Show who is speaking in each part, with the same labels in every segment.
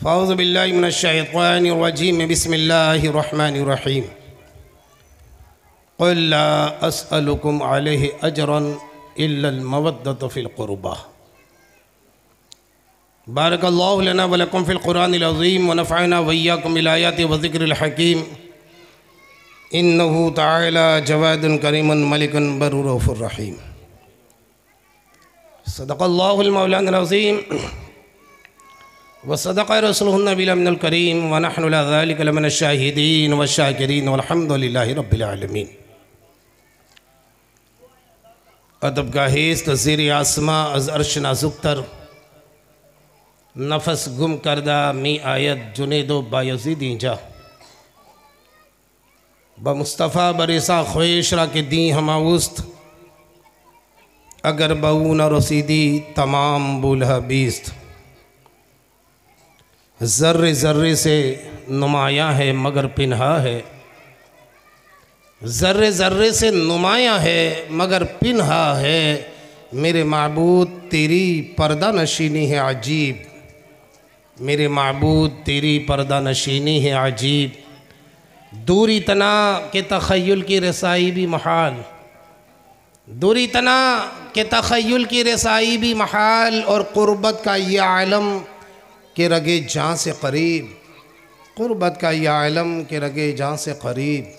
Speaker 1: फ़ाउज़ बिल्लाशानरजीम बसमीम असलकुम अजरन फ़िलक़ुरबा बारक लना वलकम फ़िलक़ुरानज़ीम वनफ़ाना वैयाकमिलायात वज़िक्रहकीम इन तला जवादन करीमन मलिकन बरूरफ़ुररहीम सदक़ल्लामौलानज़ीम वसदक रसोल्नबीलकरीम वनहमन शाहिदीन व शाकिरीन अलहमदिल्ला रबालमीन अदब गाहेज तजीर आसमा अज अरश नाजुकतर नफस गुम करदा मी आयत जुनेदो बायोजी दीजा ब मुस्तफ़ा बरेसा ख्वेशरा के दी हमा उस्त अगर बऊन रसीदी तमाम बूल्हा बीस्त ज़र्रे ज़र्रे से नुमाया है, मगर पिन्हा है। ज़र्रे ज़र्रे से नुमाया है, मगर पिन्हा है। मेरे महबूद तेरी पर्दा नशीनी है अजीब मेरे महबूद तेरी पर्दा नशीनी है अजीब दूरी तना के तखयल की रसाई भी महाल। दूरी तना के तखयल की रसाई भी महाल, और क़ुरबत का ये आलम के रगे जहाँ से करीब। क़ुरबत का यह आलम के रगे जहाँ से करीब।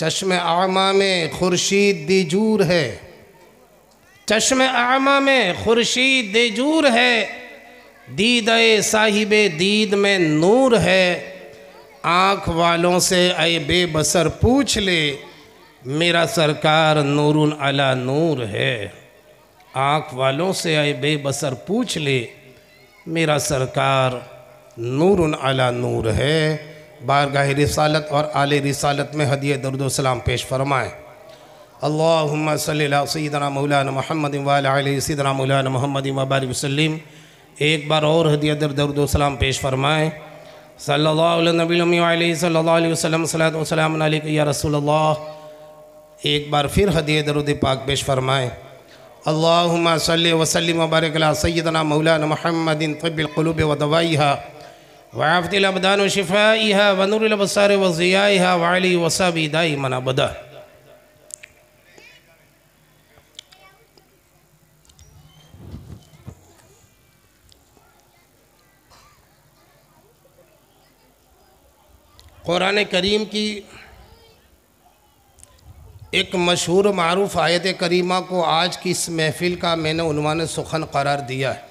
Speaker 1: चश्म आमा में खुर्शीद दीजूर है। चश्म आमा में खुर्शीद दीजूर है। दीद साहिब दीद में नूर है। आँख वालों से अय बेबसर पूछ ले, मेरा सरकार नूरुन अला नूर है। आँख वालों से अय बेबसर पूछ ले मेरा सरकार नूरुन अला नूर है। बारगाह रिसालत और आल रिसालत में हदिय दरुदोसलाम पेश फरमाएँ। अल्लाहुम्मा सल्ली अला सय्यिदना मौलाना मोहम्मद वाल सैदना मौलाना मोहम्मद वबारक वसल्लम। एक बार और हदिय दरुदोसलाम पेश फरमाएँ। सल्लल्लाहु अलैहि सल्लल्लाहु अलैहि सलात व सलाम या रसूल एक बार फिर हदिय दरुद पाक पेश फरमाएँ। अल्लाहुम्मा सल्ली वसल्लिम वबारक अला सय्यिदना मौलाना मोहम्मद तब्बिल क़ुलूब व दवाइहा वाफ़िल अबदान व शिफ़ाइहा व नूरिल अबसार व ज़ियाइहा व अली वसाबी दाइमन अबदा कुरान करीम की एक मशहूर मरूफ आयत करीमा को आज की इस महफ़िल का मैंने उनवान सुखन करार दिया है।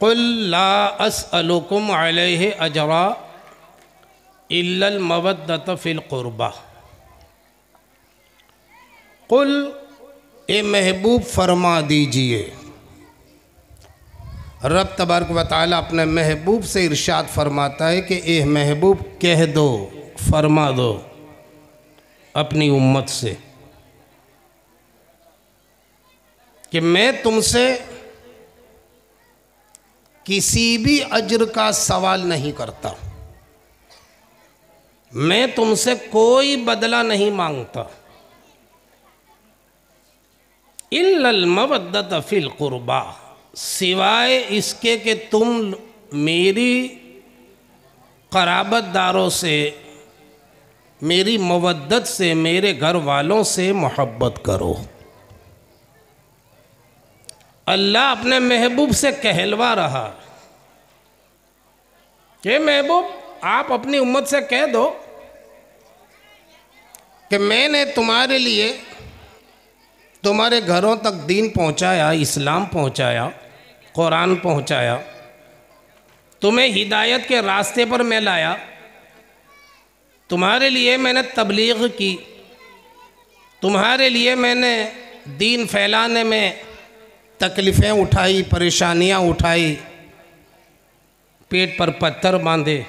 Speaker 1: कुल्ला असअलुकुम अलैहि मवद्दत फिल कुल, ए महबूब फरमा दीजिए। रब तबारक व ताली अपने महबूब से इरशाद फरमाता है कि, ए महबूब, कह दो। फरमा दो अपनी उम्मत से कि मैं तुमसे किसी भी अज्र का सवाल नहीं करता। मैं तुमसे कोई बदला नहीं माँगता। इल्लमवद्दत फिल कुर्बा, सिवाय इसके कि तुम मेरी कराबतदारों से मेरी मवद्दत से, मेरे घर वालों से मोहब्बत करो। अल्लाह अपने महबूब से कहलवा रहा। कि महबूब, आप अपनी उम्मत से कह दो कि मैंने तुम्हारे लिए तुम्हारे घरों तक दीन पहुँचाया, इस्लाम पहुँचाया, कुरान पहुँचाया। तुम्हें हिदायत के रास्ते पर मैं लाया। तुम्हारे लिए मैंने तबलीग की। तुम्हारे लिए मैंने दीन फैलाने में तकलीफ़ें उठाई, परेशानियाँ उठाई, पेट पर पत्थर बांधे।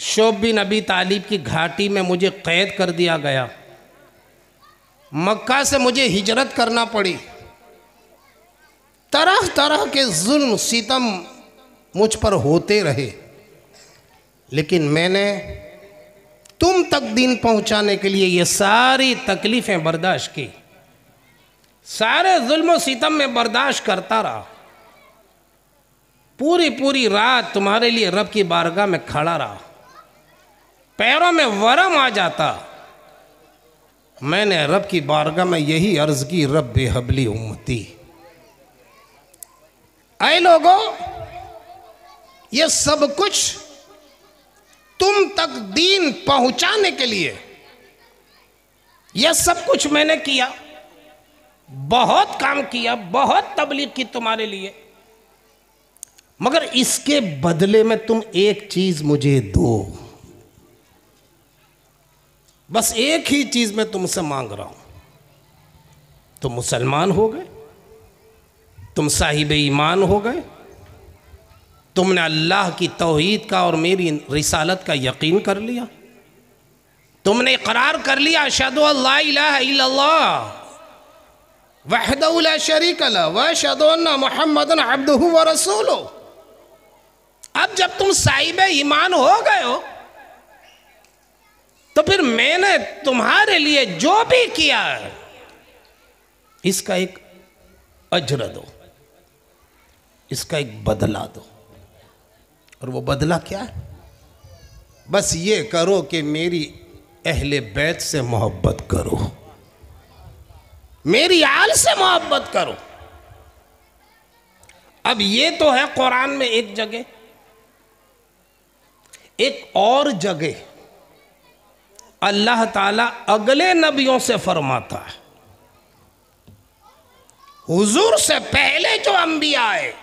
Speaker 1: शोब बिन नबी तालिब की घाटी में मुझे कैद कर दिया गया। मक्का से मुझे हिजरत करना पड़ी। तरह तरह के जुल्म, सितम मुझ पर होते रहे। लेकिन मैंने तुम तक दिन पहुँचाने के लिए ये सारी तकलीफ़ें बर्दाश्त की। सारे जुल्म सितम में बर्दाश्त करता रहा। पूरी पूरी रात तुम्हारे लिए रब की बारगाह में खड़ा रहा। पैरों में वरम आ जाता। मैंने रब की बारगाह में यही अर्ज़ की, रब बेहबली उम्मती। आए लोगों, ये सब कुछ तुम तक दीन पहुँचाने के लिए यह सब कुछ मैंने किया। बहुत काम किया, बहुत तबलीग की तुम्हारे लिए। मगर इसके बदले में तुम एक चीज़ मुझे दो। बस एक ही चीज़ मैं तुमसे मांग रहा हूँ। तुम मुसलमान हो गए, तुम साहिब ईमान हो गए तुमने अल्लाह की तोहीद का और मेरी रिसालत का यकीन कर लिया। तुमने इकरार कर लिया अशद वहद शरीक वशद मोहम्मद अब्दू व अब जब तुम साहिब ईमान हो गए हो तो फिर मैंने तुम्हारे लिए जो भी किया है, इसका एक अजर दो, इसका एक बदला दो। और वो बदला क्या है? बस ये करो कि मेरी अहले बैत से मोहब्बत करो। मेरी आल से मोहब्बत करो। अब ये तो है कुरान में एक जगह। एक और जगह अल्लाह ताला अगले नबियों से फरमाता है। हुजूर से पहले जो अंबिया आए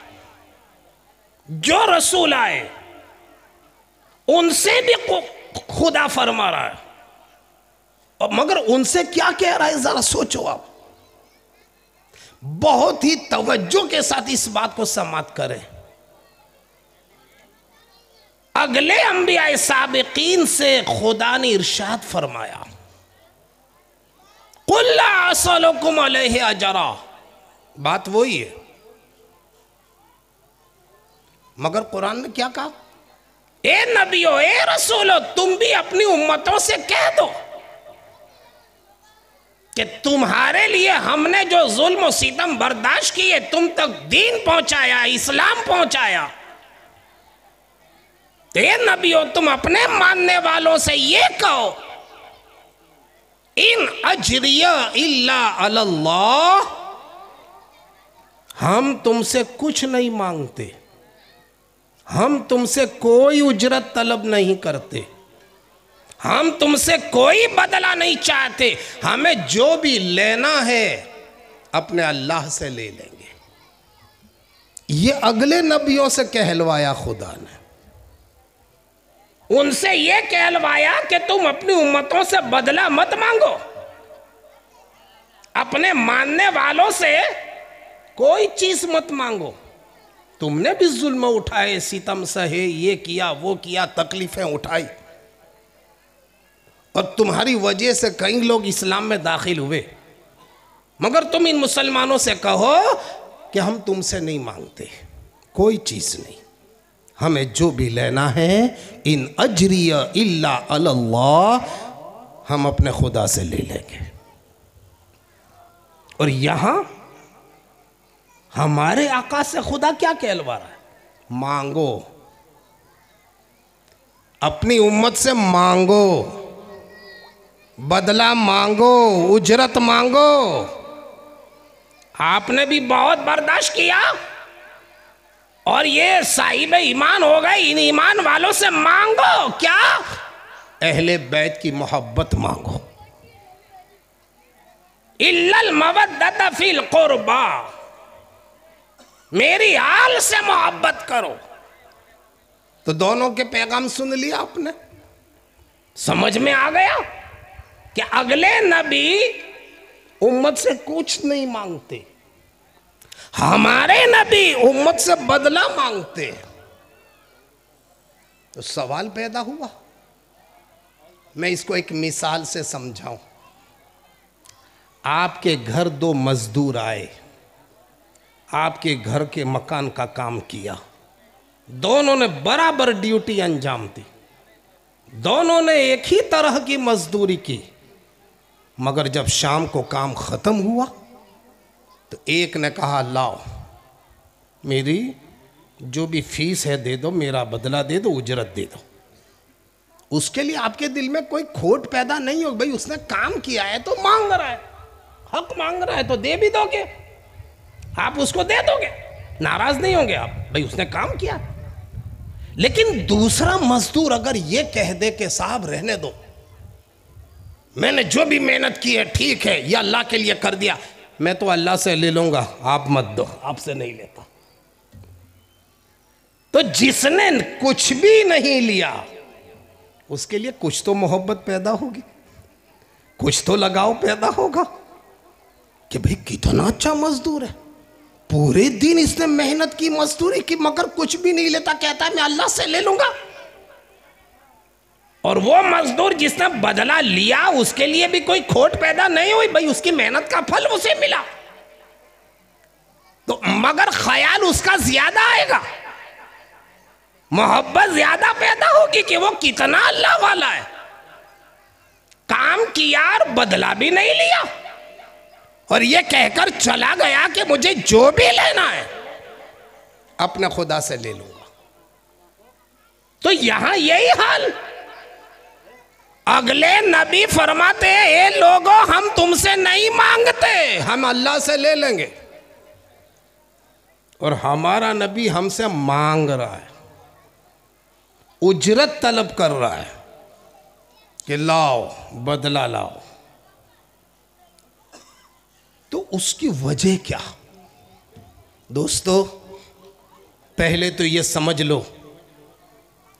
Speaker 1: जो रसूल आए, उनसे भी खुदा फरमा रहा है। और मगर उनसे क्या कह रहा है, जरा सोचो आप। बहुत ही तवज्जो के साथ इस बात को समाप्त करें। अगले अंबिया सबकीन से खुदा ने इर्शाद फरमाया कुल्लाकुम अजरा। बात वही है। मगर कुरान ने क्या कहा? ए नबियो, ए रसूलो, तुम भी अपनी उम्मतों से कह दो कि तुम्हारे लिए हमने जो जुल्म सितम बर्दाश्त किए, तुम तक दीन पहुँचाया, इस्लाम पहुँचाया। तो ये नबियो, तुम अपने मानने वालों से ये कहो, इन अजरिया इल्ला अल्लाह हम तुमसे कुछ नहीं मांगते। हम तुमसे कोई उजरत तलब नहीं करते। हम तुमसे कोई बदला नहीं चाहते। हमें जो भी लेना है, अपने अल्लाह से ले लेंगे। ये अगले नबियों से कहलवाया खुदा ने। उनसे यह कहलवाया कि तुम अपनी उम्मतों से बदला मत मांगो। अपने मानने वालों से कोई चीज़ मत मांगो। तुमने भी जुल्म उठाए, सितम सहे ये किया, वो किया, तकलीफें उठाई। और तुम्हारी वजह से कई लोग इस्लाम में दाखिल हुए। मगर तुम इन मुसलमानों से कहो कि हम तुमसे नहीं मांगते, कोई चीज़ नहीं। हमें जो भी लेना है, इन अजरिया इल्ला अल्लाह हम अपने खुदा से ले लेंगे। और यहाँ हमारे आकाश से खुदा क्या कहलवा रहा है? मांगो। अपनी उम्मत से मांगो। बदला मांगो, उजरत मांगो। आपने भी बहुत बर्दाश्त किया। और ये साहिब ईमान हो गए, इन ईमान वालों से मांगो। क्या? अहले बैत की मोहब्बत मांगो। इल्लल मवद्दत फिल कुर्बा। मेरी हाल से मोहब्बत करो। तो दोनों के पैगाम सुन लिया आपने? समझ में आ गया कि अगले नबी उम्मत से कुछ नहीं मांगते। हमारे नबी उम्मत से बदला मांगते तो सवाल पैदा हुआ। मैं इसको एक मिसाल से समझाऊं। आपके घर दो मजदूर आए। आपके घर के मकान का काम किया। दोनों ने बराबर ड्यूटी अंजाम दी। दोनों ने एक ही तरह की मजदूरी की। मगर जब शाम को काम ख़त्म हुआ तो एक ने कहा, लाओ, मेरी जो भी फ़ीस है दे दो, मेरा बदला दे दो, उजरत दे दो। उसके लिए आपके दिल में कोई खोट पैदा नहीं हो भाई उसने काम किया है तो मांग रहा है। हक मांग रहा है तो दे भी दोगे। आप उसको दे दोगे। नाराज़ नहीं होंगे आप। भाई, उसने काम किया। लेकिन दूसरा मजदूर अगर ये कह दे कि साहब, रहने दो। मैंने जो भी मेहनत की है, ठीक है, ये अल्लाह के लिए कर दिया। मैं तो अल्लाह से ले लूँगा, आप मत दो। आपसे नहीं लेता। तो जिसने कुछ भी नहीं लिया, उसके लिए कुछ तो मोहब्बत पैदा होगी। कुछ तो लगाव पैदा होगा कि भाई, कितना अच्छा मजदूर है। पूरे दिन इसने मेहनत की, मजदूरी की, मगर कुछ भी नहीं लेता, कहता है, मैं अल्लाह से ले लूँगा। और वो मजदूर जिसने बदला लिया, उसके लिए भी कोई खोट पैदा नहीं हुई। भाई, उसकी मेहनत का फल उसे मिला। तो मगर ख्याल उसका ज़्यादा आएगा। मोहब्बत ज़्यादा पैदा होगी कि वो कितना अल्लाह वाला है। काम किया और बदला भी नहीं लिया। और ये कहकर चला गया कि मुझे जो भी लेना है, अपने खुदा से ले लूँगा। तो यहाँ यही हाल। अगले नबी फरमाते ये लोगों, हम तुमसे नहीं मांगते, हम अल्लाह से ले लेंगे। और हमारा नबी हमसे मांग रहा है, उजरत तलब कर रहा है कि लाओ, बदला लाओ। तो उसकी वजह क्या? दोस्तों, पहले तो ये समझ लो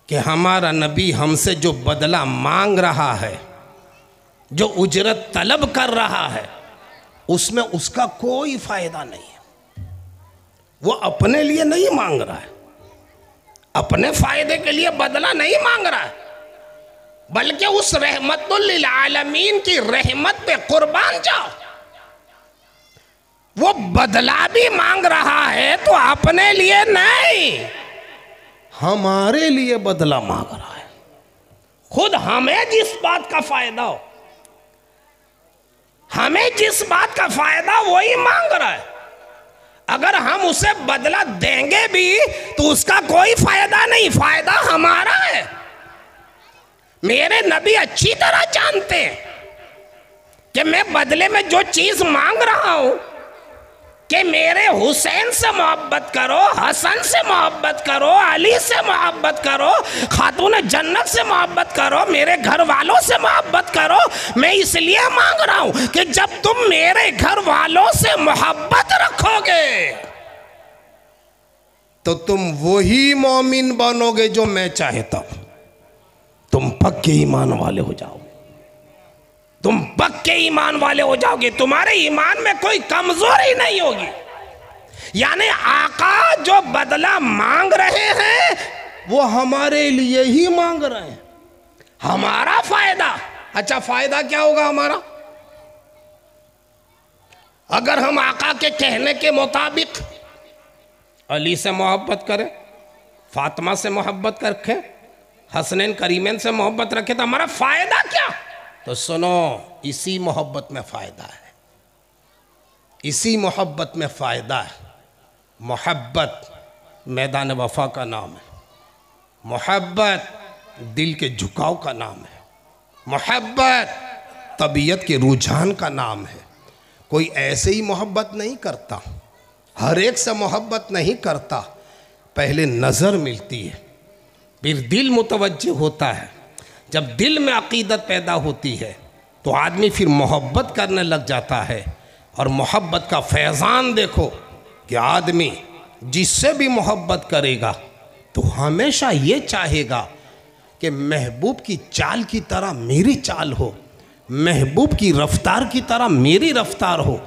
Speaker 1: कि हमारा नबी हमसे जो बदला मांग रहा है, जो उजरत तलब कर रहा है, उसमें उसका कोई फ़ायदा नहीं है। वो अपने लिए नहीं मांग रहा है। अपने फ़ायदे के लिए बदला नहीं मांग रहा है। बल्कि उस रहमतुल आलमीन की रहमत पे कुर्बान जाओ। वो बदला भी मांग रहा है तो अपने लिए नहीं। हमारे लिए बदला मांग रहा है। खुद हमें जिस बात का फ़ायदा हो हमें जिस बात का फ़ायदा वही मांग रहा है। अगर हम उसे बदला देंगे भी तो उसका कोई फ़ायदा नहीं फ़ायदा हमारा है। मेरे नबी अच्छी तरह जानते हैं कि मैं बदले में जो चीज़ मांग रहा हूँ कि मेरे हुसैन से मोहब्बत करो, हसन से मोहब्बत करो, अली से मोहब्बत करो, खातून जन्नत से मोहब्बत करो, मेरे घर वालों से मोहब्बत करो। मैं इसलिए मांग रहा हूँ कि जब तुम मेरे घर वालों से मोहब्बत रखोगे तो तुम वही मोमिन बनोगे जो मैं चाहता हूँ। तुम पक्के ईमान वाले हो जाओ। तुम पक्के ईमान वाले हो जाओगे, तुम्हारे ईमान में कोई कमज़ोरी नहीं होगी। यानी आका जो बदला मांग रहे हैं, वो हमारे लिए ही मांग रहे हैं। हमारा फ़ायदा। अच्छा फ़ायदा क्या होगा हमारा? अगर हम आका के कहने के मुताबिक अली से मोहब्बत करें, फातिमा से मोहब्बत रखें, हसनैन, करीमैन से मोहब्बत रखें तो हमारा फ़ायदा क्या? तो सुनो, इसी मोहब्बत में फ़ायदा है। इसी मोहब्बत में फ़ायदा है। मोहब्बत मैदान वफा का नाम है। मोहब्बत दिल के झुकाव का नाम है। मोहब्बत तबीयत के रुझान का नाम है। कोई ऐसे ही मोहब्बत नहीं करता। हर एक से मोहब्बत नहीं करता। पहले नज़र मिलती है, फिर दिल मुतवजह होता है। जब दिल में अकीदत पैदा होती है तो आदमी फिर मोहब्बत करने लग जाता है। और मोहब्बत का फैज़ान देखो कि आदमी जिससे भी मोहब्बत करेगा तो हमेशा ये चाहेगा कि महबूब की चाल की तरह मेरी चाल हो, महबूब की रफ्तार की तरह मेरी रफ्तार हो,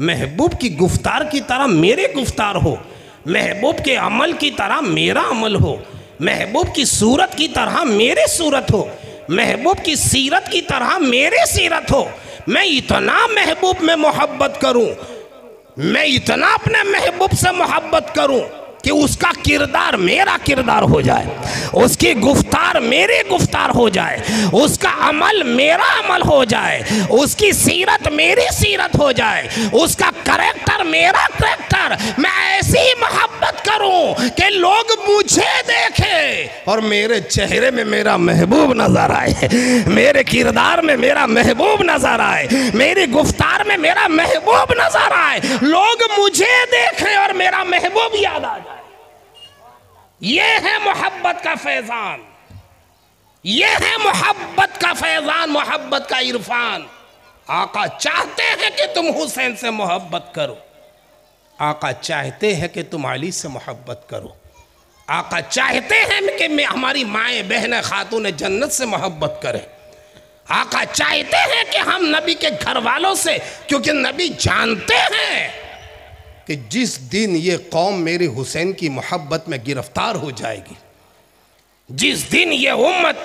Speaker 1: महबूब की गुफ्तार की तरह मेरी गुफ्तार हो, महबूब के अमल की तरह मेरा अमल हो। महबूब की सूरत की तरह मेरे सूरत हो। महबूब की सीरत की तरह मेरे सीरत हो। मैं इतना महबूब में मोहब्बत करूँ, मैं इतना अपने महबूब से मोहब्बत करूँ कि उसका किरदार मेरा किरदार हो जाए, उसकी गुफ्तार मेरे गुफ्तार हो जाए, उसका अमल मेरा अमल हो जाए, उसकी सीरत मेरी सीरत हो जाए, उसका करेक्टर मेरा करेक्टर मैं ऐसी मोहब्बत करूँ कि लोग मुझे देखें और मेरे चेहरे में मेरा महबूब नज़र आए, मेरे किरदार में मेरा महबूब नज़र आए, मेरी गुफ्तार में मेरा महबूब नज़र आए। लोग मुझे देखें और मेरा महबूब याद आ जाए। ये है मोहब्बत का फैजान। ये है मोहब्बत का फैजान, मोहब्बत का इरफान। आका चाहते हैं कि तुम हुसैन से मोहब्बत करो। आका चाहते हैं कि तुम अली से मोहब्बत करो। आका चाहते हैं कि हमारी माएँ, बहनें, खातून जन्नत से मोहब्बत करें। आका चाहते हैं कि हम नबी के घर वालों से, क्योंकि नबी जानते हैं कि जिस दिन ये कौम मेरे हुसैन की मोहब्बत में गिरफ़्तार हो जाएगी, जिस दिन ये उम्मत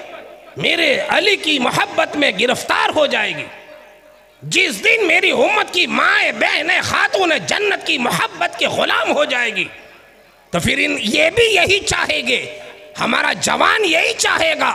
Speaker 1: मेरे अली की मोहब्बत में गिरफ़्तार हो जाएगी, जिस दिन मेरी उम्मत की माए बहनें खातून जन्नत की मोहब्बत के गुलाम हो जाएगी तो फिर इन ये भी यही चाहेंगे, हमारा जवान यही चाहेगा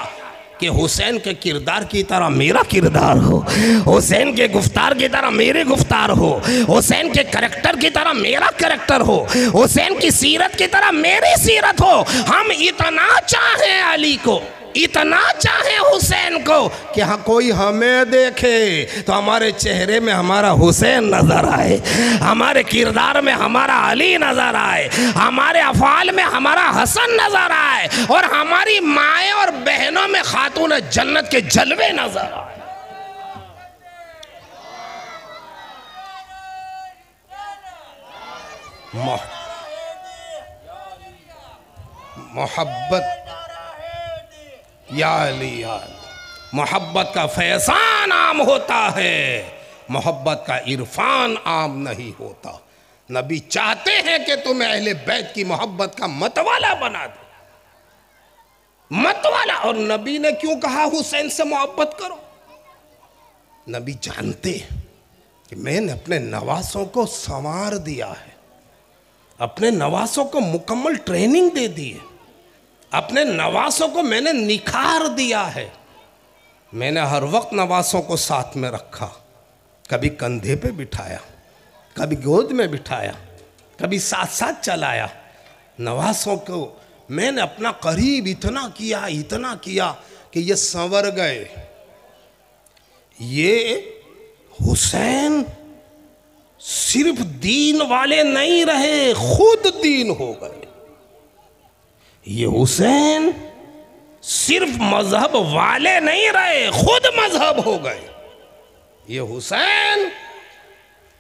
Speaker 1: कि हुसैन के किरदार की तरह मेरा किरदार हो। हुसैन के गुफ्तार की तरह मेरे गुफ्तार हो। हुसैन के करेक्टर की तरह मेरा करेक्टर हो। हुसैन की सीरत की तरह मेरी सीरत हो। हम इतना चाहें अली को। इतना चाहे हुसैन को कि हाँ कोई हमें देखे तो हमारे चेहरे में हमारा हुसैन नज़र आए, हमारे किरदार में हमारा अली नज़र आए, हमारे अफाल में हमारा हसन नज़र आए और हमारी माए और बहनों में खातून जन्नत के जलवे नज़र आए। मोहब्बत या मोहब्बत का फैसान आम होता है, मोहब्बत का इरफान आम नहीं होता। नबी चाहते हैं कि तुम अहले बैत की मोहब्बत का मतवाला बना दो। मतवाला, और नबी ने क्यों कहा, हुसैन से मोहब्बत करो? नबी जानते कि मैंने अपने नवासों को संवार दिया है, अपने नवासों को मुकम्मल ट्रेनिंग दे दी है। अपने नवासों को मैंने निखार दिया है। मैंने हर वक्त नवासों को साथ में रखा। कभी कंधे पे बिठाया, कभी गोद में बिठाया, कभी साथ साथ चलाया। नवासों को मैंने अपना करीब इतना किया इतना किया कि ये संवर गए। ये हुसैन सिर्फ़ दीन वाले नहीं रहे, खुद दीन हो गए। ये हुसैन सिर्फ़ मज़हब वाले नहीं रहे, खुद मज़हब हो गए। ये हुसैन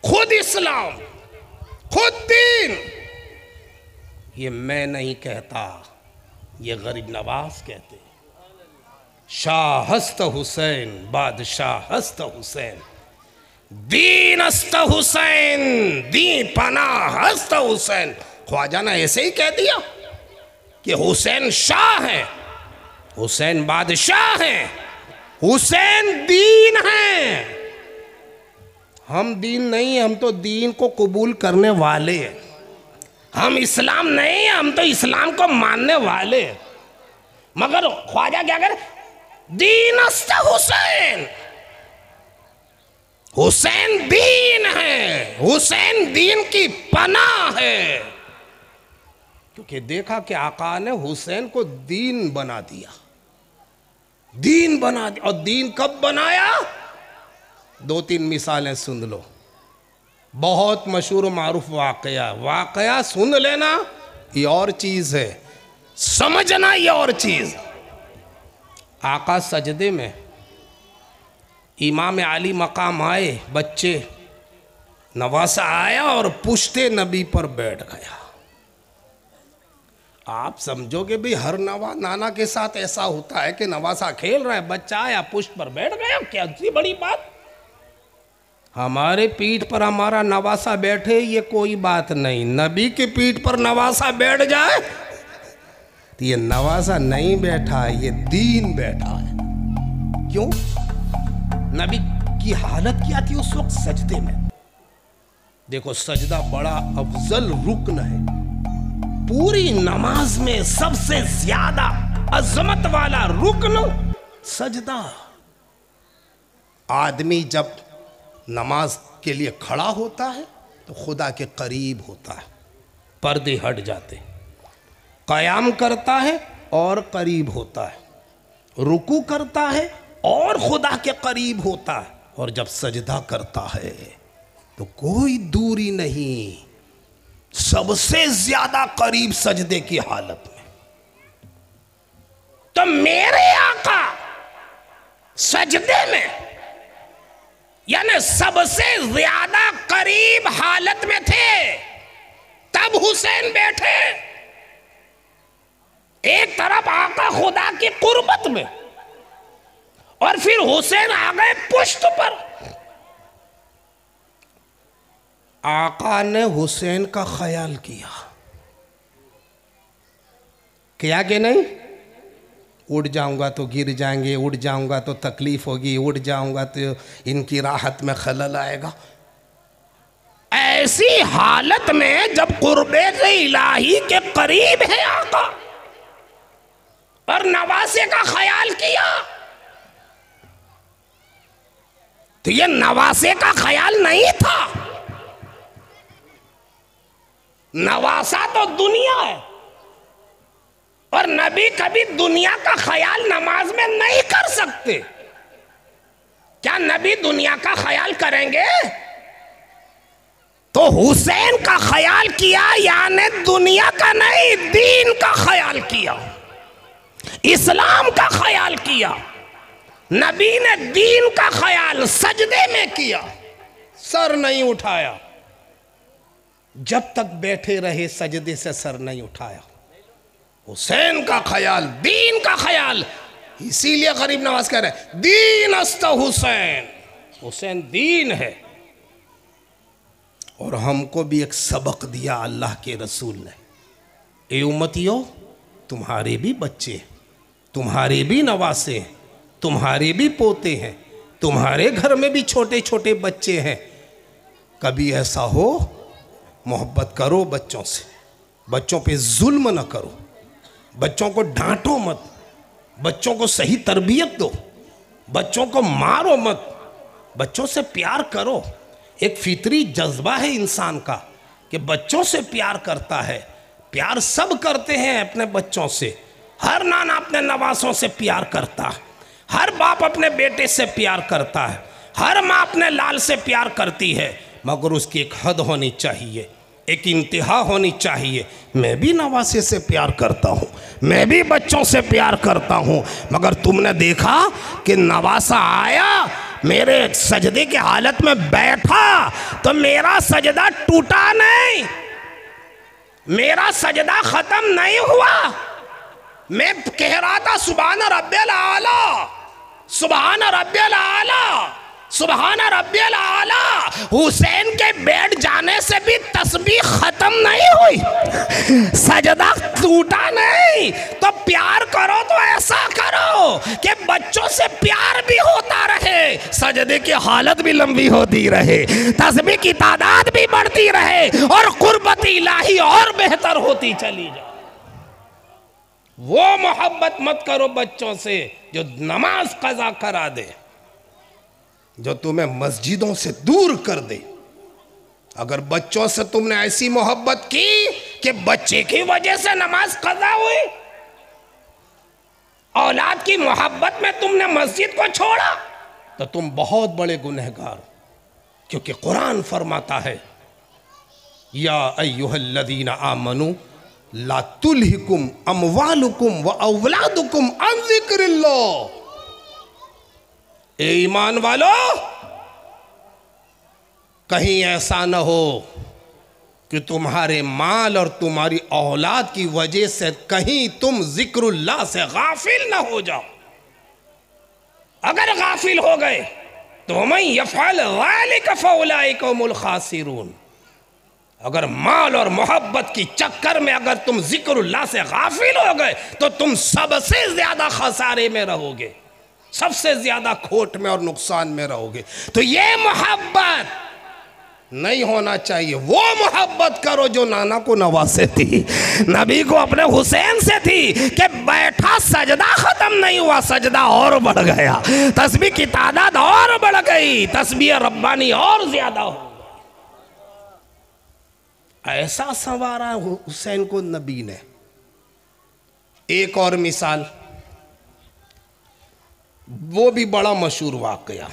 Speaker 1: खुद इस्लाम, खुद दीन। ये मैं नहीं कहता, ये गरीब नवाज़ कहते शाह हस्त हुसैन बादशाह हस्त हुसैन। दीन हुसैन दी पना हस्त हुसैन। ख्वाजा ने ऐसे ही कह दिया। कि हुसैन शाह हैं। हुसैन बादशाह है। हुसैन दीन हैं। हम दीन नहीं हम तो दीन को कबूल करने वाले हैं। हम इस्लाम नहीं हम तो इस्लाम को मानने वाले हैं। मगर ख्वाजा क्या कर? दीन हुसैन। हुसैन दीन है। हुसैन दीन की पनाह है। क्योंकि देखा कि आका ने हुसैन को दीन बना दिया। दीन बना दिया। और दीन कब बनाया? दो तीन मिसालें सुन लो। बहुत मशहूर मारूफ वाकया। वाकया सुन लेना, ये और चीज़ है। समझना ये और चीज़। आका सजदे में इमाम आली मकाम आए, बच्चे नवासा आया और पुश्ते नबी पर बैठ गया। आप समझोगे भी हर नवा नाना के साथ ऐसा होता है कि नवासा खेल रहा है, बच्चा आया पुष्प पर बैठ गया, क्या बड़ी बात? हमारे पीठ पर हमारा नवासा बैठे, ये कोई बात नहीं। नबी की पीठ पर नवासा बैठ जाए तो ये नवाजा नहीं बैठा है, ये दीन बैठा है। क्यों? नबी की हालत क्या थी उस वक्त सजदे में? देखो, सजदा बड़ा अफजल रुकन है। पूरी नमाज़ में सबसे ज़्यादा अजमत वाला रुकन सजदा। आदमी जब नमाज़ के लिए खड़ा होता है तो खुदा के करीब होता है। पर्दे हट जाते कयाम करता है और करीब होता है। रुकू करता है और खुदा के करीब होता है। और जब सजदा करता है तो कोई दूरी नहीं। सबसे ज़्यादा करीब सजदे की हालत में। तो मेरे आका सजदे में, यानी सबसे ज़्यादा करीब हालत में थे, तब हुसैन बैठे। एक तरफ़ आका खुदा की कुर्बत में, और फिर हुसैन आ गए पुष्ट पर। आका ने हुसैन का ख्याल किया। क्या कि नहीं? उड़ जाऊँगा तो गिर जाएँगे उड़ जाऊँगा तो तकलीफ़ होगी उड़ जाऊँगा तो इनकी राहत में खलल आएगा। ऐसी हालत में जब कुर्बे इलाही के करीब है आका, और नवासे का ख्याल किया तो ये नवासे का ख्याल नहीं था। नवासा तो दुनिया है। और नबी कभी दुनिया का ख्याल नमाज़ में नहीं कर सकते। क्या नबी दुनिया का ख्याल करेंगे? तो हुसैन का ख्याल किया, यानी दुनिया का नहीं, दीन का ख्याल किया। इस्लाम का ख्याल किया। नबी ने दीन का ख्याल सजदे में किया। सर नहीं उठाया। जब तक बैठे रहे, सजदे से सर नहीं उठाया। हुसैन का ख्याल, दीन का ख्याल। इसीलिए गरीब नवाज़ कह रहे दीन अस्त हुसैन। हुसैन दीन है। और हमको भी एक सबक दिया अल्लाह के रसूल ने। ए उम्मतियों, तुम्हारे भी बच्चे तुम्हारे भी नवासे हैं, तुम्हारे भी पोते हैं, तुम्हारे घर में भी छोटे छोटे बच्चे हैं। कभी ऐसा हो मोहब्बत करो बच्चों से। बच्चों पे जुल्म न करो। बच्चों को डांटो मत। बच्चों को सही तरबियत दो। बच्चों को मारो मत। बच्चों से प्यार करो। एक फितरी जज्बा है इंसान का कि बच्चों से प्यार करता है। प्यार सब करते हैं अपने बच्चों से। हर नाना अपने नवासों से प्यार करता है। हर बाप अपने बेटे से प्यार करता है। हर माँ अपने लाल से प्यार करती है। मगर उसकी एक हद होनी चाहिए, एक इंतहा होनी चाहिए। मैं भी नवासे से प्यार करता हूँ, मैं भी बच्चों से प्यार करता हूँ, मगर तुमने देखा कि नवासा आया, मेरे सजदे की हालत में बैठा तो मेरा सजदा टूटा नहीं, मेरा सजदा खत्म नहीं हुआ। मैं कह रहा था सुबहान रब्बिल आला सुबहान रब्बिल आला। सुबहाना रब्बियल आला। हुसैन के बैठ जाने से भी तस्बीह खत्म नहीं हुई। सजदा टूटा नहीं। तो प्यार करो तो ऐसा करो कि बच्चों से प्यार भी होता रहे, सजदे की हालत भी लंबी होती रहे, तस्बीह की तादाद भी बढ़ती रहे और कुर्बत इलाही और बेहतर होती चली जाए। वो मोहब्बत मत करो बच्चों से जो नमाज़ कजा करा दे। जो तुम्हें मस्जिदों से दूर कर दे। अगर बच्चों से तुमने ऐसी मोहब्बत की कि बच्चे की वजह से नमाज़ कजा हुई? औलाद की मोहब्बत में तुमने मस्जिद को छोड़ा? तो तुम बहुत बड़े गुनहगार क्योंकि कुरान फरमाता है, या अयुहल्लदीना आमनु लातुलहिकुम अमवालुकुम व औलादुकुम अन ए ईमान वालो, कहीं ऐसा न हो कि तुम्हारे माल और तुम्हारी औलाद की वजह से कहीं तुम जिक्रुल्लाह से गाफिल ना हो जाओ। अगर गाफिल हो गए तो मैं यफल खासिरून। अगर माल और मोहब्बत की चक्कर में अगर तुम जिक्रुल्लाह से गाफिल हो गए तो तुम सबसे ज़्यादा खसारे में रहोगे। सबसे ज़्यादा खोट में और नुकसान में रहोगे। तो ये मोहब्बत नहीं होना चाहिए। वो मोहब्बत करो जो नाना को नवासे थी, नबी को अपने हुसैन से थी कि बैठा सजदा खत्म नहीं हुआ, सजदा और बढ़ गया। तस्बी की तादाद और बढ़ गई, तस्बी रब्बानी और ज़्यादा हो ऐसा संवारा हुसैन को नबी ने। एक और मिसाल वो भी बड़ा मशहूर वाकया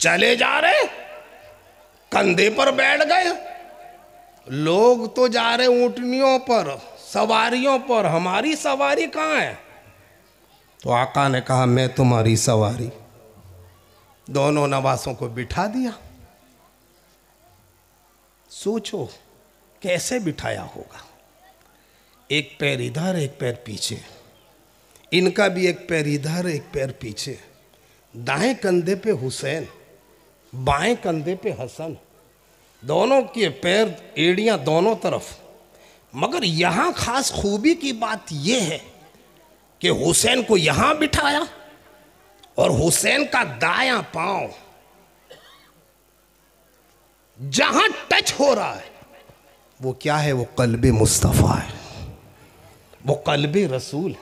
Speaker 1: चले जा रहे, कंधे पर बैठ गए। लोग तो जा रहे ऊंटनियों पर, सवारियों पर। हमारी सवारी कहाँ है? तो आका ने कहा, मैं तुम्हारी सवारी। दोनों नवासों को बिठा दिया। सोचो, कैसे बिठाया होगा? एक पैर इधर, एक पैर पीछे। इनका भी एक पैर इधर एक पैर पीछे। दाएँ कंधे पे हुसैन, बाएँ कंधे पे हसन। दोनों के पैर, एड़ियाँ दोनों तरफ़। मगर यहाँ खास खूबी की बात यह है कि हुसैन को यहाँ बिठाया और हुसैन का दायां पाँव जहाँ टच हो रहा है, वो क्या है? वो कल्ब मुस्तफ़ा है। वो कल्ब रसूल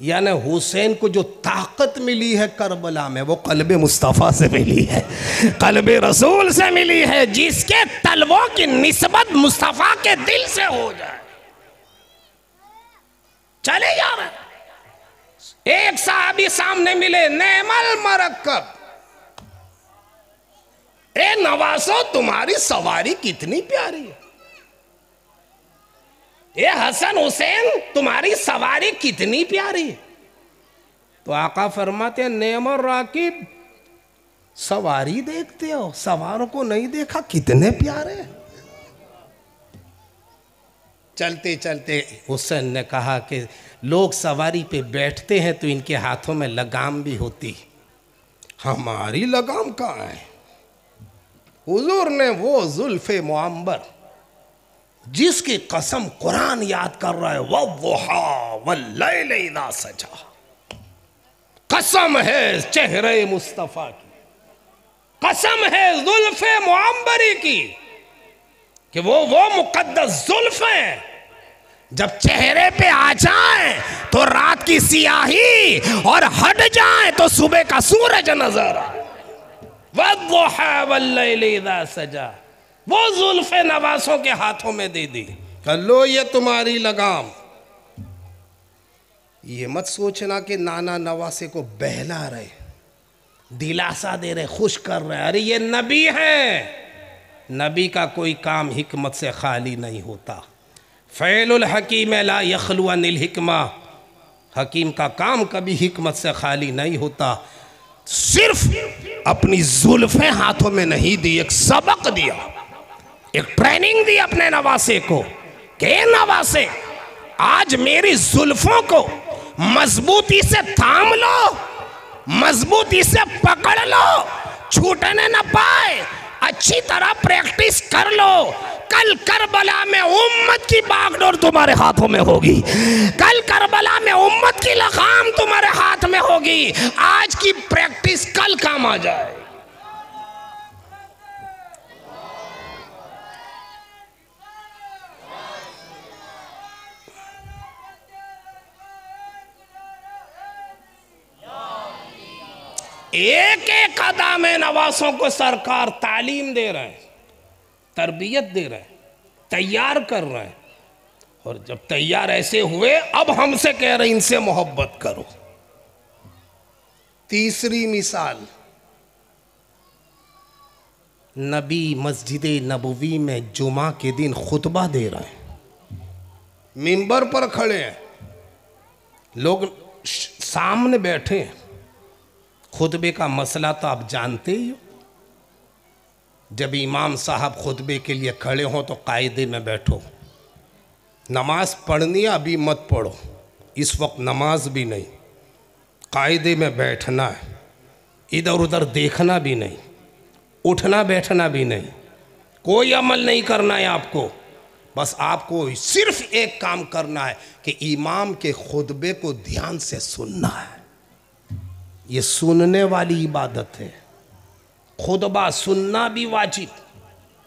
Speaker 1: यानी हुसैन को जो ताकत मिली है करबला में, वो कल्ब मुस्तफ़ा से मिली है, कल्ब रसूल से मिली है, जिसके तलबों की नस्बत मुस्तफ़ा के दिल से हो जाए। चले जा एक साहबी सामने मिले, नेमल मरकब ए नवासो, तुम्हारी सवारी कितनी प्यारी है। ए हसन हुसैन, तुम्हारी सवारी कितनी प्यारी तो आका फरमाते नेम और राकिब, सवारी देखते हो? सवारों को नहीं देखा? कितने प्यारे चलते चलते, हुसैन ने कहा कि लोग सवारी पे बैठते हैं तो इनके हाथों में लगाम भी होती हमारी लगाम कहाँ है? हुजूर ने वो जुल्फ़ मुआम्बर जिसकी कसम कुरान याद कर रहा है वह वल्ला सजा। कसम है चेहरे मुस्तफ़ा की। कसम है जुल्फ़ मुआम्बरी की कि वो वो मुकद्दस जुल्फ है। जब चेहरे पे आ जाए तो रात की सियाही और हट जाए तो सुबह का सूरज नज़र आए। सजा। वो जुल्फ नवासों के हाथों में दे दी। कर लो, ये तुम्हारी लगाम। ये मत सोचना कि नाना नवासे को बहला रहे, दिलासा दे रहे, खुश कर रहे। अरे, ये नबी है। नबी का कोई काम हिकमत से खाली नहीं होता। फ़ैल हकीम ला यखलुआ हिकमा। हकीम का काम कभी हिकमत से खाली नहीं होता। सिर्फ़ अपनी जुल्फें हाथों में नहीं दी, एक सबक दिया। एक ट्रेनिंग दी अपने नवासे को, के नवासे? आज मेरी जुल्फों को मजबूती से थाम लो, मजबूती से पकड़ लो, छूटने न पाए, अच्छी तरह प्रैक्टिस कर लो। कल करबला में उम्मत की बागडोर तुम्हारे हाथों में होगी। कल करबला में उम्मत की लगाम तुम्हारे हाथ में होगी। आज की प्रैक्टिस कल काम आ जाए। एक एक अदा में नवासों को सरकार तालीम दे रहे हैं, तरबियत दे रहे हैं, तैयार कर रहे हैं। और जब तैयार ऐसे हुए, अब हमसे कह रहे इनसे मोहब्बत करो। तीसरी मिसाल, नबी मस्जिद नबवी में जुमा के दिन खुतबा दे रहे हैं। मिंबर पर खड़े हैं। लोग सामने बैठे हैं। खुतबे का मसला तो आप जानते ही हो। जब इमाम साहब खुतबे के लिए खड़े हों तो कायदे में बैठो। नमाज़ पढ़नी अभी मत पढ़ो। इस वक्त नमाज़ भी नहीं। कायदे में बैठना है। इधर उधर देखना भी नहीं। उठना बैठना भी नहीं। कोई अमल नहीं करना है आपको। बस आपको सिर्फ़ एक काम करना है कि इमाम के खुतबे को ध्यान से सुनना है। ये सुनने वाली इबादत है। खुतबा सुनना भी वाजिब।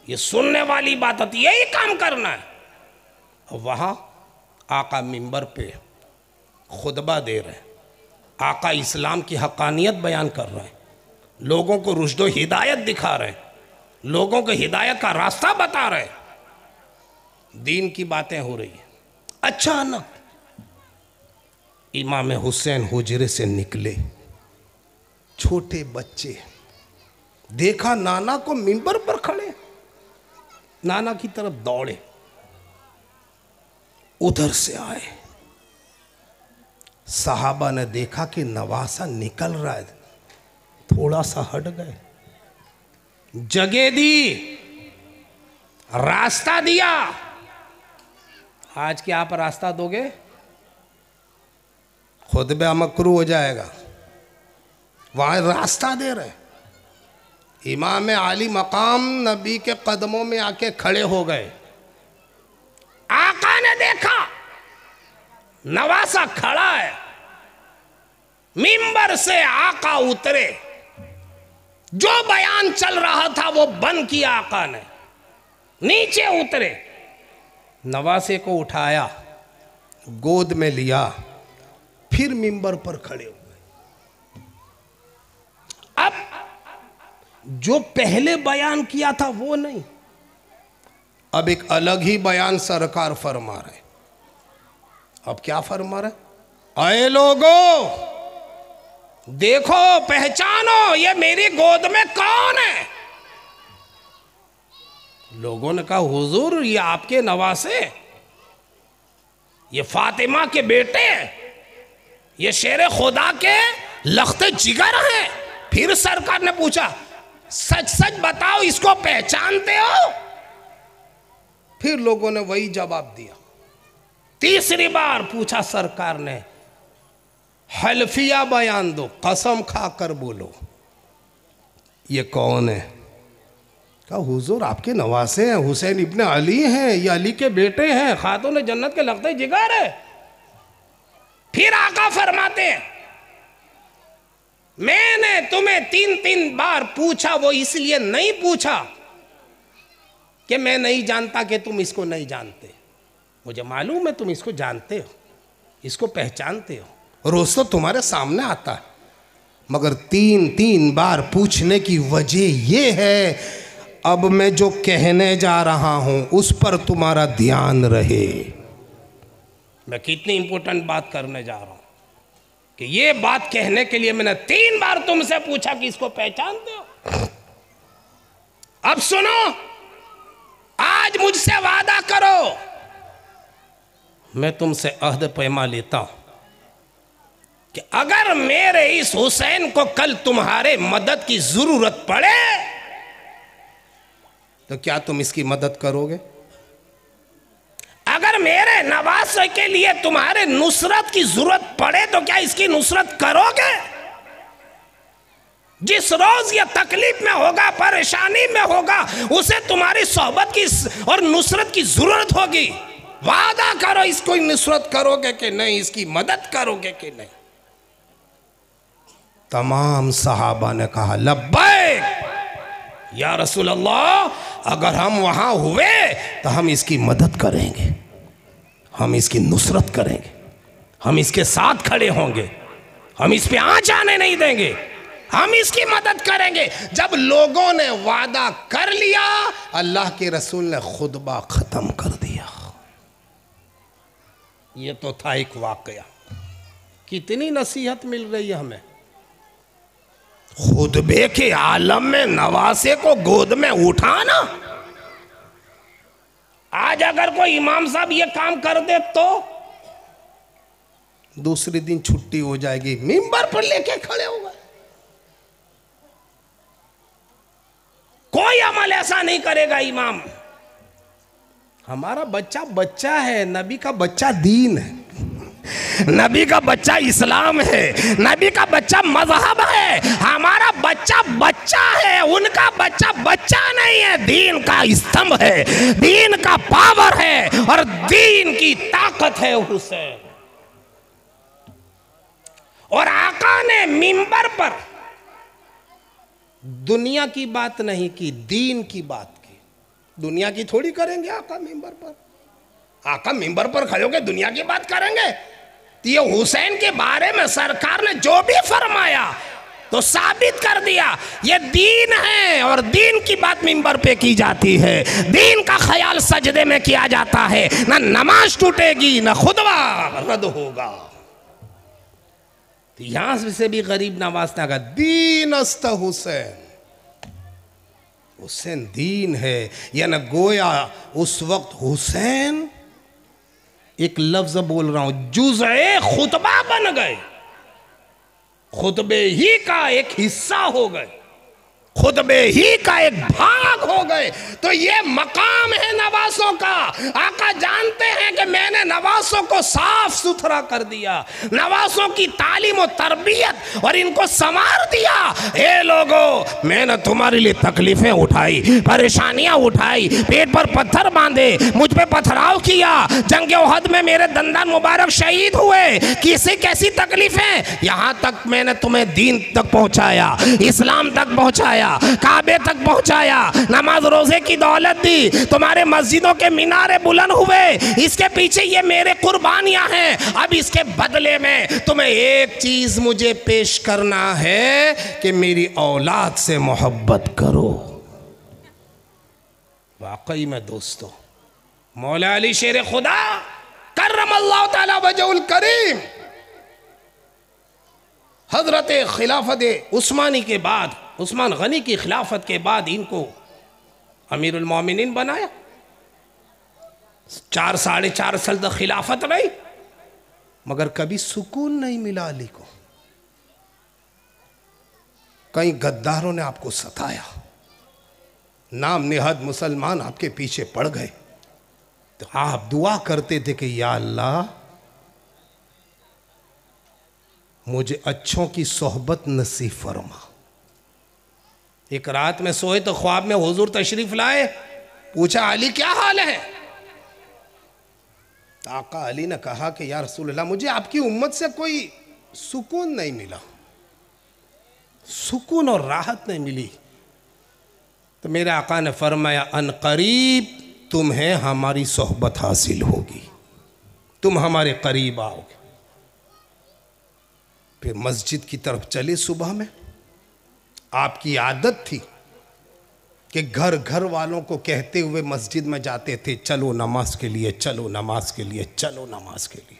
Speaker 1: ये सुनने वाली इबादत, यही काम करना है। वहाँ आका मिंबर पे खुतबा दे रहे हैं। आका इस्लाम की हकानियत बयान कर रहे हैं। लोगों को रुशदो हिदायत दिखा रहे हैं। लोगों को हिदायत का रास्ता बता रहे हैं। दीन की बातें हो रही हैं। अचानक इमाम हुसैन हुजरे से निकले। छोटे बच्चे देखा नाना को मिंबर पर खड़े नाना की तरफ़ दौड़े। उधर से आए। साहबा ने देखा कि नवासा निकल रहा है। थोड़ा सा हट गए। जगह दी रास्ता दिया। आज क्या आप रास्ता दोगे? खुद बे मकरू हो जाएगा। वहाँ रास्ता दे रहे इमाम आली मकाम नबी के कदमों में आके खड़े हो गए। आका ने देखा, नवासा खड़ा है। मिंबर से आका उतरे। जो बयान चल रहा था वो बंद किया आका ने। नीचे उतरे। नवासे को उठाया, गोद में लिया, फिर मिंबर पर खड़े हो जो पहले बयान किया था वो नहीं। अब एक अलग ही बयान सरकार फरमा रहे अब क्या फरमा रहे आए लोगो, देखो, पहचानो, ये मेरी गोद में कौन है? लोगों ने कहा, हुजूर, ये आपके नवासे ये फातिमा के बेटे ये शेर खुदा के लखते जिगर हैं। फिर सरकार ने पूछा सच सच बताओ इसको पहचानते हो? फिर लोगों ने वही जवाब दिया। तीसरी बार पूछा सरकार ने हल्फिया बयान दो कसम खाकर बोलो। ये कौन है? कहा हुजूर आपके नवासे हैं हुसैन इब्ने अली हैं ये अली के बेटे हैं खातून जन्नत के लगते जिगर है। फिर आका फरमाते हैं मैंने तुम्हें तीन तीन बार पूछा, वो इसलिए नहीं पूछा कि मैं नहीं जानता कि तुम इसको नहीं जानते। मुझे मालूम है तुम इसको जानते हो, इसको पहचानते हो रोज तो तुम्हारे सामने आता है। मगर तीन तीन बार पूछने की वजह यह है, अब मैं जो कहने जा रहा हूँ, उस पर तुम्हारा ध्यान रहे। मैं कितनी इंपॉर्टेंट बात करने जा रहा हूँ। कि ये बात कहने के लिए मैंने तीन बार तुमसे पूछा कि इसको पहचानते हो। अब सुनो, आज मुझसे वादा करो। मैं तुमसे अहद पैमा लेता हूँ कि अगर मेरे इस हुसैन को कल तुम्हारे मदद की ज़रूरत पड़े तो क्या तुम इसकी मदद करोगे? मेरे नवाज़ के लिए तुम्हारे नुसरत की ज़रूरत पड़े तो क्या इसकी नुसरत करोगे? जिस रोज ये तकलीफ़ में होगा, परेशानी में होगा, उसे तुम्हारी सोहबत की और नुसरत की ज़रूरत होगी। वादा करो इसको नुसरत करोगे कि नहीं, इसकी मदद करोगे कि नहीं। तमाम सहाबा ने कहा, लब्बैक! या रसूल अल्लाह अगर हम वहाँ हुए तो हम इसकी मदद करेंगे। हम इसकी नुसरत करेंगे। हम इसके साथ खड़े होंगे। हम इस पे आँच आने नहीं देंगे। हम इसकी मदद करेंगे। जब लोगों ने वादा कर लिया, अल्लाह के रसूल ने खुतबा खत्म कर दिया। ये तो था एक वाकया। कितनी नसीहत मिल रही है हमें। खुतबे के आलम में नवासे को गोद में उठाना। आज अगर कोई इमाम साहब ये काम कर दे तो? दूसरे दिन छुट्टी हो जाएगी। मिंबर पर लेके खड़े हो गए। कोई अमल ऐसा नहीं करेगा इमाम। हमारा बच्चा बच्चा है नबी का बच्चा दीन है। नबी का बच्चा इस्लाम है, नबी का बच्चा मज़हब है, हमारा बच्चा बच्चा है, उनका बच्चा बच्चा नहीं है, दीन का स्तंभ है, दीन का पावर है और दीन की ताकत है हुसैन। और आका ने मिंबर पर दुनिया की बात नहीं की, दीन की बात की। दुनिया की थोड़ी करेंगे आका मिंबर पर? आका मिंबर पर खड़े होकर दुनिया की बात करेंगे? तो ये हुसैन के बारे में सरकार ने जो भी फरमाया तो साबित कर दिया। ये दीन है और दीन की बात मिंबर पे की जाती है। दीन का ख्याल सजदे में किया जाता है। ना नमाज़ टूटेगी, ना खुदवा रद्द होगा। तो यहाँ से भी गरीब नवाज़ ने कहा दीन अस्त हुसैन। हुसैन दीन है। या ना गोया, उस वक्त हुसैन एक लफ्ज बोल रहा हूँ जुज खुतबा बन गए। खुतबे ही का एक हिस्सा हो गए। खुतबे ही का एक भाग हो गए। तो ये मकाम है नवासों का। आका जानते हैं कि मैंने नवासों को साफ़ सुथरा कर दिया। नवासों की तालीम और तरबियत और इनको संवार दिया। हे लोगो, मैंने तुम्हारे लिए तकलीफें उठाई, परेशानियाँ उठाई, पेट पर पत्थर बांधे, मुझ पे पथराव किया। जंग हद में मेरे दंदन मुबारक शहीद हुए। किसी कैसी तकलीफें? यहाँ तक मैंने तुम्हें दीन तक पहुँचाया, इस्लाम तक पहुँचाया। काबे तक पहुँचाया। नमाज़ रोज़े की दौलत दी। तुम्हारे मस्जिदों के मीनारे बुलंद हुए। इसके पीछे ये मेरे कुर्बानियाँ हैं। अब इसके बदले में तुम्हें एक चीज़ मुझे पेश करना है कि मेरी औलाद से मोहब्बत करो। वाकई में दोस्तों, मौला अली शेर खुदा करम अल्लाह ताला करीम। हज़रत खिलाफत उस्मानी के बाद उस्मान गनी की खिलाफत के बाद इनको अमीरमिन बनाया। चार, साढ़े चार साल तक खिलाफत रही, मगर कभी सुकून नहीं मिला अली को। कई गद्दारों ने आपको सताया। नाम निहद मुसलमान आपके पीछे पड़ गए। तो आप दुआ करते थे कि या अल्लाह, मुझे अच्छों की सोहबत नसीब फरमा। एक रात में सोए तो ख्वाब में हुजूर तशरीफ़ लाए, पूछा, अली, क्या हाल है? आका अली ने कहा कि यार रसूलुल्लाह, मुझे आपकी उम्मत से कोई सुकून नहीं मिला। सुकून और राहत नहीं मिली। तो मेरे आका ने फरमाया, अन करीब तुम्हें हमारी सोहबत हासिल होगी। तुम हमारे करीब आओगे। फिर मस्जिद की तरफ़ चले सुबह में। आपकी आदत थी कि घर घर वालों को कहते हुए मस्जिद में जाते थे, चलो नमाज़ के लिए, चलो नमाज़ के लिए, चलो नमाज़ के लिए।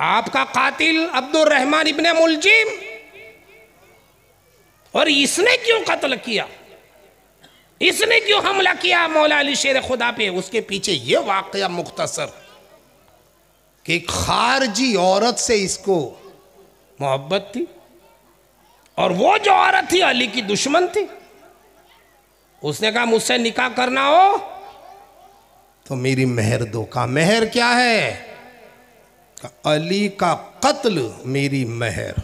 Speaker 1: आपका कातिल अब्दुल रहमान इबन मुलजिम। और इसने क्यों कत्ल किया? इसने क्यों हमला किया मौला अली शेर खुदा पे? उसके पीछे यह वाकया मुख्तसर कि खारजी औरत से इसको मोहब्बत थी। और वो जो औरत थी, अली की दुश्मन थी। उसने कहा, मुझसे निकाह करना हो। तो मेरी मेहर दो का मेहर क्या है? का अली का कत्ल मेरी मेहर।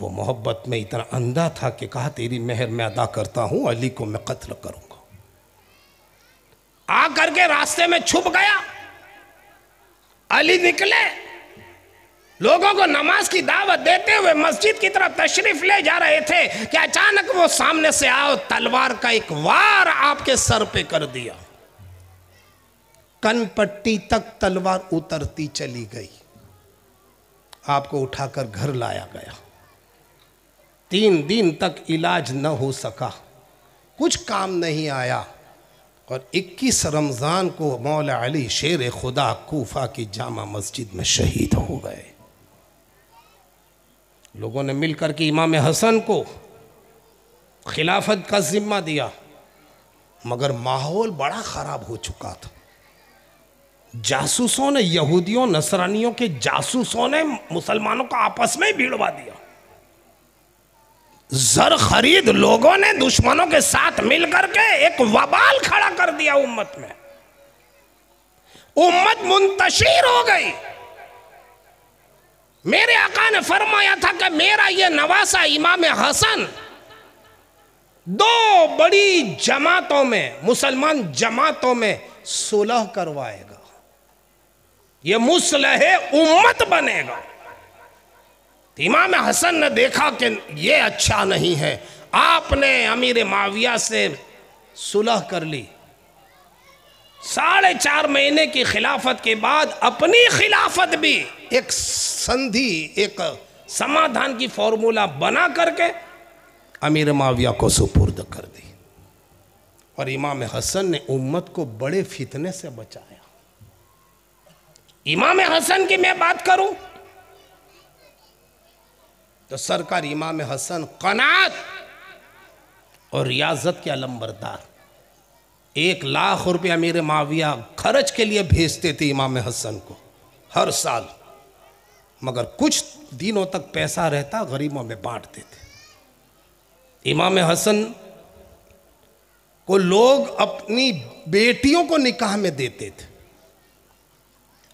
Speaker 1: वो मोहब्बत में इतना अंधा था कि कहा, तेरी मेहर मैं अदा करता हूँ, अली को मैं कत्ल करूँगा। आ करके रास्ते में छुप गया। अली निकले। लोगों को नमाज़ की दावत देते हुए मस्जिद की तरफ़ तशरीफ़ ले जा रहे थे कि अचानक वो सामने से आओ, तलवार का एक वार आपके सर पे कर दिया। कनपट्टी तक तलवार उतरती चली गई। आपको उठाकर घर लाया गया। तीन दिन तक इलाज न हो सका। कुछ काम नहीं आया। और 21 रमज़ान को मौला अली शेर खुदा कोफा की जामा मस्जिद में शहीद हो गए। लोगों ने मिलकर के इमाम हसन को खिलाफत का जिम्मा दिया। मगर माहौल बड़ा ख़राब हो चुका था। जासूसों ने यहूदियों, नसरानियों के जासूसों ने मुसलमानों को आपस में भिड़वा दिया। जर खरीद लोगों ने दुश्मनों के साथ मिलकर के एक वबाल खड़ा कर दिया उम्मत में। उम्मत मुंतशिर हो गई। मेरे आका ने फरमाया था कि मेरा ये नवासा इमाम हसन दो बड़ी जमातों में, मुसलमान जमातों में सुलह करवाएगा। ये मुसलह उम्मत बनेगा। इमाम हसन ने देखा कि ये अच्छा नहीं है। आपने अमीर माविया से सुलह कर ली। साढ़े चार महीने की खिलाफत के बाद अपनी खिलाफत भी एक संधि एक समाधान की फॉर्मूला बना करके अमीर माविया को सुपुर्द कर दी। और इमाम हसन ने उम्मत को बड़े फितने से बचाया। इमाम हसन की मैं बात करूँ? तो सरकार इमाम हसन कनात और रियाजत के अलम्बरदार एक लाख रुपया मेरे माविया खर्च के लिए भेजते थे इमाम हसन को, हर साल। मगर कुछ दिनों तक पैसा रहता, गरीबों में बांटते थे। इमाम हसन को लोग अपनी बेटियों को निकाह में देते थे।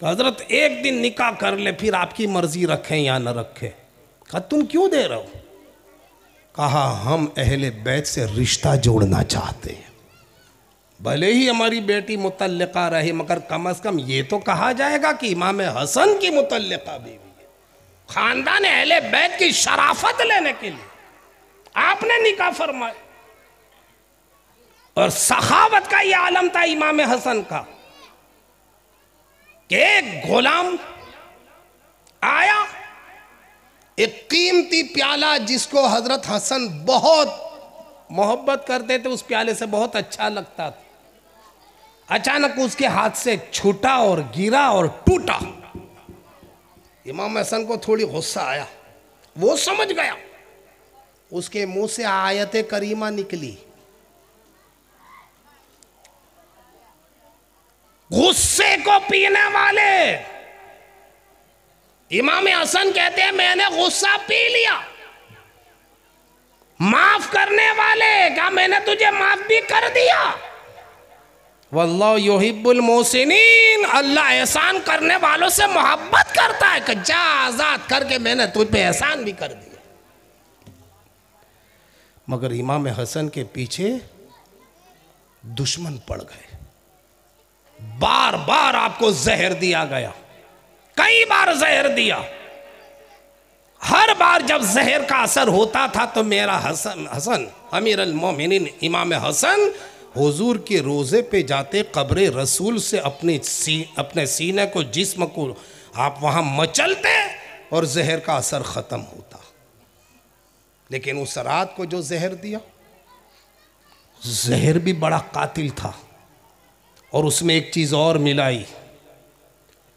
Speaker 1: हज़रत, एक दिन निकाह कर ले, फिर आपकी मर्ज़ी रखें या न रखें। कहा, तुम क्यों दे रहे हो? कहा, हम अहले बैत से रिश्ता जोड़ना चाहते हैं। भले ही हमारी बेटी मुतलका रहे, मगर कम अज कम ये तो कहा जाएगा कि इमाम हसन की मुतलका बीवी है। खानदान अहले बैत की शराफत लेने के लिए आपने निकाह फरमाया और सखावत का यह आलम था इमाम हसन का कि एक गुलाम आया, एक कीमती प्याला जिसको हज़रत हसन बहुत मोहब्बत करते थे, उस प्याले से बहुत अच्छा लगता था। अचानक उसके हाथ से छूटा और गिरा और टूटा। इमाम हसन को थोड़ी गुस्सा आया। वो समझ गया। उसके मुँह से आयत करीमा निकली। गुस्से को पीने वाले। इमाम हसन कहते हैं, मैंने गुस्सा पी लिया। माफ़ करने वाले। क्या मैंने तुझे माफ़ भी कर दिया। वल्लाह योहिबुल मोहसिनीन। अल्लाह एहसान करने वालों से मोहब्बत करता है जा आज़ाद करके मैंने तुझ पे एहसान भी कर दिया। मगर इमाम हसन के पीछे दुश्मन पड़ गए। बार बार आपको जहर दिया गया। कई बार जहर दिया। हर बार जब जहर का असर होता था तो मेरा हसन हसन अमीर अल अलमोमिन इमाम हसन हुजूर के रोज़े पे जाते कब्र रसूल से अपने सी, अपने सीने को, जिस्म को आप वहाँ मचलते और जहर का असर ख़त्म होता। लेकिन उस रात को जो जहर दिया, जहर भी बड़ा कातिल था और उसमें एक चीज़ और मिलाई।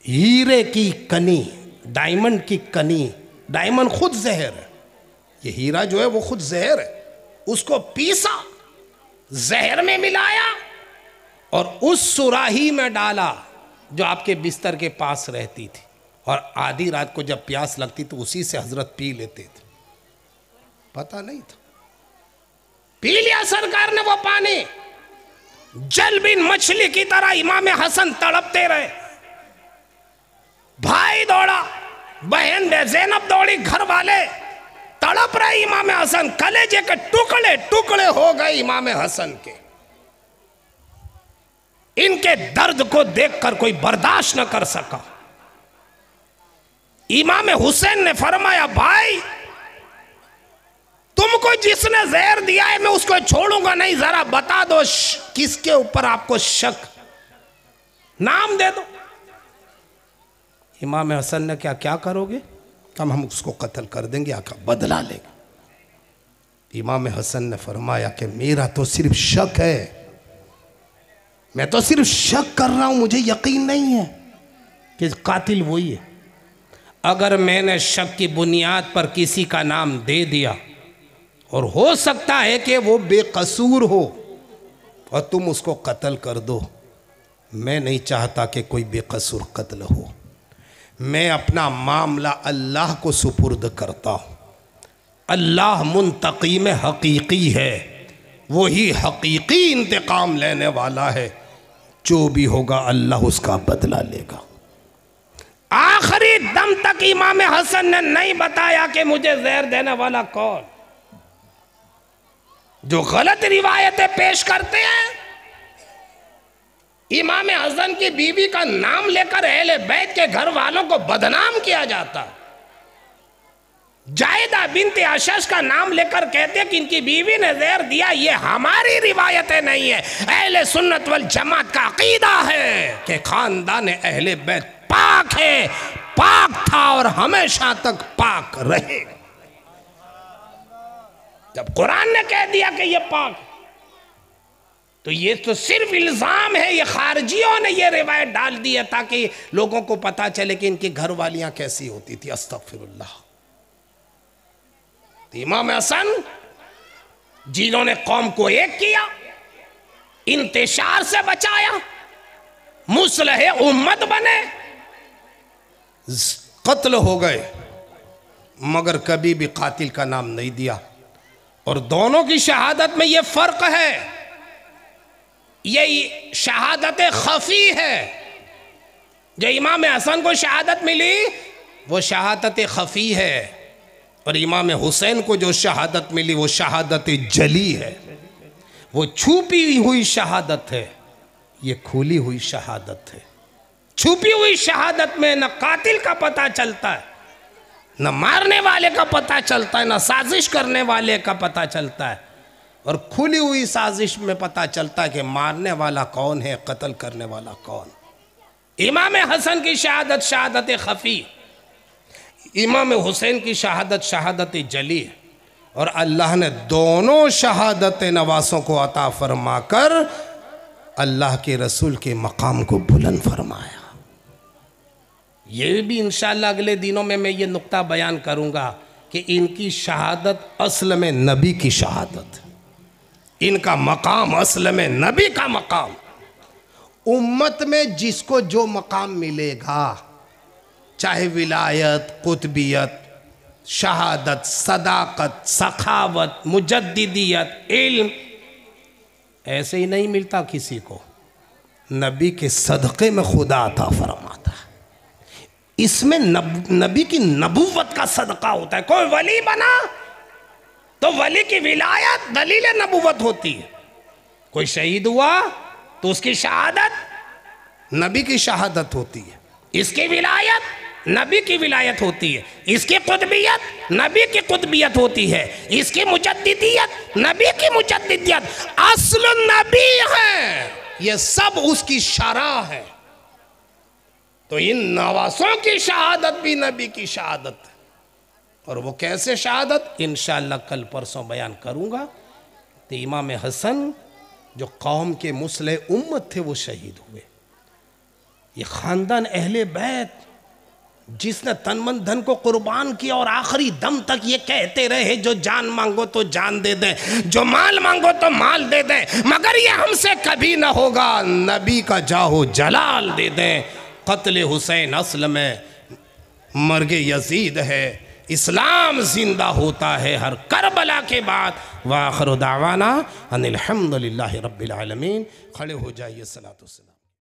Speaker 1: हीरे की कनी, डायमंड की कनी, डायमंड खुद जहर है। ये हीरा जो है वो खुद जहर है। उसको पीसा जहर में मिलाया और उस सुराही में डाला जो आपके बिस्तर के पास रहती थी। और आधी रात को जब प्यास लगती तो उसी से हज़रत पी लेते थे। पता नहीं था। पी लिया सरकार ने वो पानी। जल बिन मछली की तरह इमाम हसन तड़पते रहे। भाई दौड़ा, बहन जैनब दौड़ी, घर वाले तड़प रहे इमाम हसन, कलेजे के टुकड़े टुकड़े हो गए इमाम हसन के। इनके दर्द को देखकर कोई बर्दाश्त न कर सका। इमाम हुसैन ने फरमाया, भाई, तुमको जिसने जहर दिया है, मैं उसको छोड़ूँगा नहीं, जरा बता दो किसके ऊपर आपको शक? नाम दे दो। इमाम हसन ने क्या क्या करोगे? कम हम उसको कत्ल कर देंगे, आका बदला लेंगे। इमाम हसन ने फरमाया कि मेरा तो सिर्फ़ शक है। मैं तो सिर्फ़ शक कर रहा हूँ, मुझे यकीन नहीं है कि कातिल वही है। अगर मैंने शक की बुनियाद पर किसी का नाम दे दिया, और हो सकता है कि वो बेकसूर हो, और तुम उसको कत्ल कर दो, मैं नहीं चाहता कि कोई बेकसूर कत्ल हो। मैं अपना मामला अल्लाह को सुपुर्द करता हूँ। अल्लाह मुंतकीम हकीकी है, वही हकीकी इंतकाम लेने वाला है, जो भी होगा अल्लाह उसका बदला लेगा। आखिरी दम तक इमाम हसन ने नहीं बताया कि मुझे जहर देने वाला कौन। जो गलत रिवायतें पेश करते हैं इमाम हसन की बीवी का नाम लेकर अहले बैत के घर वालों को बदनाम किया जाता। जायदा बिनते अशश का नाम लेकर कहते कि इनकी बीवी ने जहर दिया, ये हमारी रिवायतें नहीं है। अहले सुन्नत वल जमात का अकीदा है कि खानदान अहले बैत पाक है, पाक था और हमेशा तक पाक रहेगा। जब कुरान ने कह दिया कि ये पाक तो ये तो सिर्फ़ इल्ज़ाम है, ये खारजियों ने ये रिवायत डाल दी है ताकि लोगों को पता चले कि इनकी घर वालियाँ कैसी होती थी। अस्तफिरुल्लाह तो इमाम हसन जिन्होंने कौम को एक किया, इंतशार से बचाया, मुसलह उम्मत बने, कत्ल हो गए, मगर कभी भी कातिल का नाम नहीं दिया। और दोनों की शहादत में यह फ़र्क है। ये शहादत खफी है। जो इमाम हसन को शहादत मिली, वो शहादत खफी है। और इमाम हुसैन को जो शहादत मिली, वो शहादत जली है। वो छुपी हुई शहादत है। ये खुली हुई शहादत है। छुपी हुई शहादत में न कातिल का पता चलता है, न मारने वाले का पता चलता है, न साजिश करने वाले का पता चलता है। और खुली हुई साजिश में पता चलता कि मारने वाला कौन है, कत्ल करने वाला कौन। इमाम हसन की शहादत शहादत खफी। इमाम हुसैन की शहादत शहादत जली। और अल्लाह ने दोनों शहादत नवासों को अता फरमाकर अल्लाह के रसूल के मकाम को बुलंद फरमाया। ये भी इंशाल्लाह अगले दिनों में मैं ये नुक्ता बयान करूँगा कि इनकी शहादत असल में नबी की शहादत। इनका मकाम असल में नबी का मकाम। उम्मत में जिसको जो मकाम मिलेगा चाहे विलायत कुतबियत शहादत सदाकत सखावत मुजद्दिदियत इल्म ऐसे ही नहीं मिलता किसी को। नबी के सदक़े में खुदा अता फरमाता इसमें नब, नबी की नबूवत का सदका होता है। कोई वली बना तो वली की विलायत दलील नबूवत होती है। कोई शहीद हुआ तो उसकी शहादत नबी की शहादत होती है। इसकी विलायत नबी की विलायत होती है। इसकी कुतबियत नबी की कुतबियत होती है। इसकी मुजद्दिदियत नबी की मुजद्दिदियत। असल नबी है। ये सब उसकी शरा है। तो इन नवासों की शहादत भी नबी की शहादत है। और वो कैसे शहादत? इन कल परसों बयान करूँगा। तो इमाम हसन, जो कौम के मुसल उम्मत थे, वो शहीद हुए। ये ख़ानदान अहले बैत, जिसने तन मन धन को कुर्बान किया और आखिरी दम तक ये कहते रहे, जो जान मांगो तो जान दे दें, जो माल मांगो तो माल दे दें, मगर ये हमसे कभी ना होगा। नबी का जाहो जलाल दे दें। कत्ल हुसैन असल में मर्ग यजीद है। इस्लाम ज़िंदा होता है हर करबला के बाद। वाखर दावाना अनिलहमदिल्ला रबालमीन खड़े हो जाइए, सलात